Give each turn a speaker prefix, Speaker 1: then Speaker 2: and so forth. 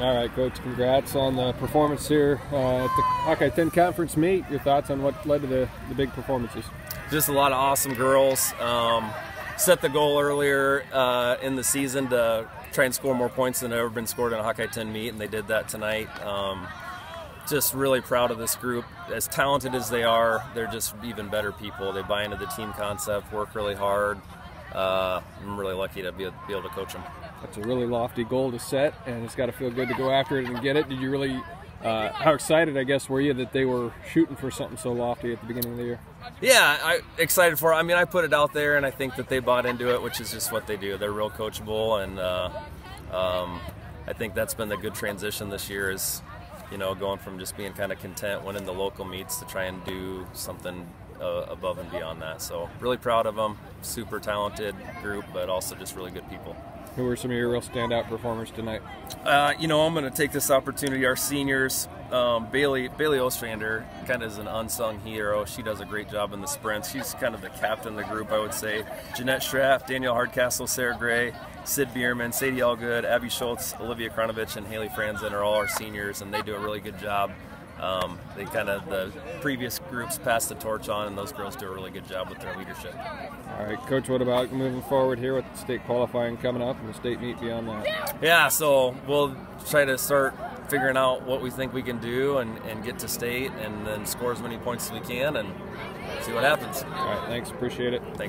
Speaker 1: All right, Coach, congrats on the performance here uh, at the Hawkeye 10 Conference meet. Your thoughts on what led to the, the big performances?
Speaker 2: Just a lot of awesome girls. Um, set the goal earlier uh, in the season to try and score more points than ever been scored in a Hawkeye 10 meet, and they did that tonight. Um, just really proud of this group. As talented as they are, they're just even better people. They buy into the team concept, work really hard. Uh, I'm really lucky to be, be able to coach them.
Speaker 1: That's a really lofty goal to set, and it's got to feel good to go after it and get it. Did you really? Uh, how excited, I guess, were you that they were shooting for something so lofty at the beginning of the year?
Speaker 2: Yeah, I excited for. It. I mean, I put it out there, and I think that they bought into it, which is just what they do. They're real coachable, and uh, um, I think that's been the good transition this year. Is you know going from just being kind of content winning the local meets to try and do something uh, above and beyond that. So really proud of them. Super talented group, but also just really good people.
Speaker 1: Who were some of your real standout performers tonight?
Speaker 2: Uh, you know, I'm going to take this opportunity. Our seniors, um, Bailey Bailey Ostrander, kind of is an unsung hero. She does a great job in the sprints. She's kind of the captain of the group, I would say. Jeanette Straff, Danielle Hardcastle, Sarah Gray, Sid Bierman, Sadie Allgood, Abby Schultz, Olivia Kronovich, and Haley Franzen are all our seniors, and they do a really good job. Um, they kind of the previous groups pass the torch on, and those girls do a really good job with their leadership.
Speaker 1: All right, coach. What about moving forward here with the state qualifying coming up and the state meet beyond that?
Speaker 2: Yeah, so we'll try to start figuring out what we think we can do and, and get to state, and then score as many points as we can, and see what happens.
Speaker 1: All right, thanks. Appreciate it.
Speaker 2: Thanks.